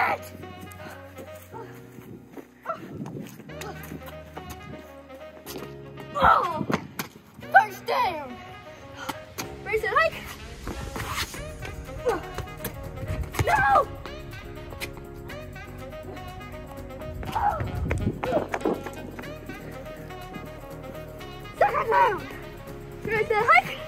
it! Oh! First down! Raise it hike! No! Second down! Raise it hike!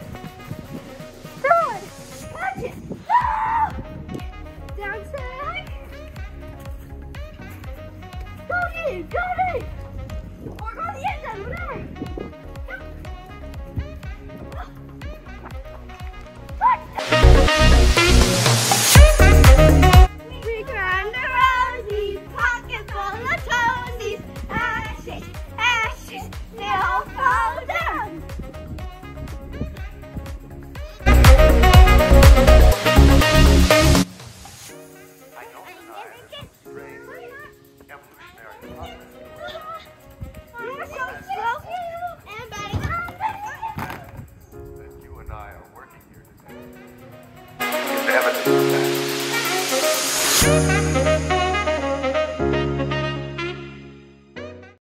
Got it!